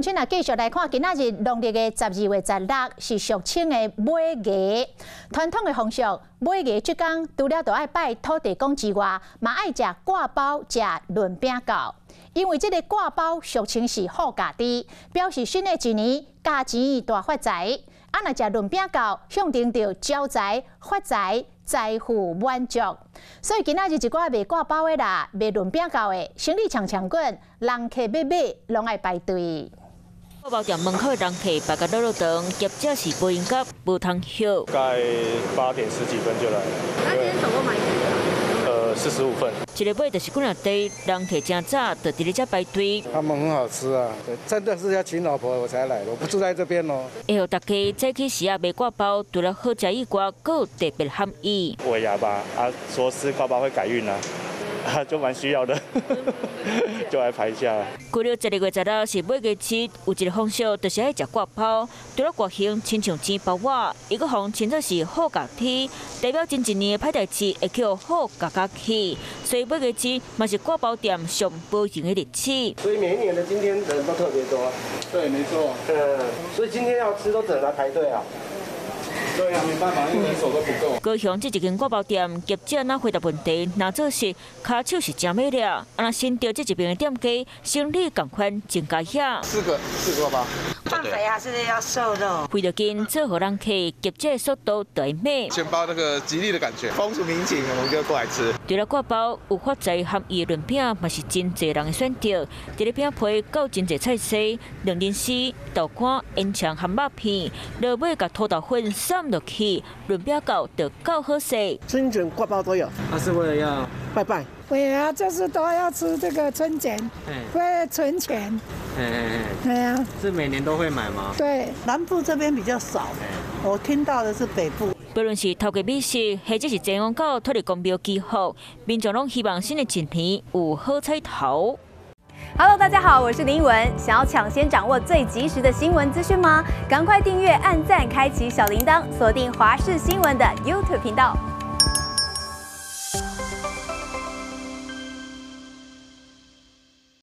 乡亲啊，继续来看，今仔日农历的十二月十六是俗称的买月。传统的风俗，买月即天除了都爱拜土地公之外，嘛爱食挂包、食润饼糕。因为这个挂包俗称是好家底，表示新的一年家钱大发财。啊，若食润饼糕，象征着招财、发财、财富满足。所以今仔日一寡卖挂包的啦，卖润饼糕的，生意强强滚，人客买买拢爱排队。挂包店门口的人客排个路路长，业者是不应该无通休。该八点十几分就来。那今天总共买几个？呃，四十五份。一个买就是几两堆，人客真早就伫咧遮排队。他们很好吃啊，真的是要请老婆我才来，我不住在这边哦。以后大家早起时啊卖挂包，除了好食以外，更有特别含义。尾牙吧，啊，说是挂包会改运啊。就蛮需要的，就来排一下。过了十二月十六是每个节，有一个风俗，就是爱食挂包。除了国庆，亲像钱包瓦，一个红称作是好家天，代表前一年的歹代志会叫好家家去。所以每个节嘛是挂包店上的日子。所以每一年的今天人都特别多。对，没错。嗯，所以今天要吃都只能来排队啊。对啊，没办法，因为人手都不够。高雄这一间挂包店，业者哪回答问题？哪做是卡手是真美了？啊，那新调这一边的店家，生理赶快增加下。四个，四个吧。放肥还是要瘦肉？为了跟做好人客，业者速度对美。全包那个吉利的感觉，风俗民情，我们就过来吃。除了挂包，有发财含义润饼，嘛是真济人的选择。这个饼皮够真济菜色，两仁丝、豆干、烟肠含肉片，落尾甲土豆粉散落去，润饼糕就够好食。春卷挂包都有，那是为了要拜拜。对啊，就是都要吃这个春卷，会存钱。哎哎哎，对啊，是每年都会买吗？对，南部这边比较少，我听到的是北部。不论是透过美食，或者是前往到脱离公庙祈福，民众拢希望新的一年有好彩头。Hello，大家好，我是林文。想要抢先掌握最及时的新闻资讯吗？赶快订阅、按赞、开启小铃铛，锁定华视新闻的 YouTube 频道。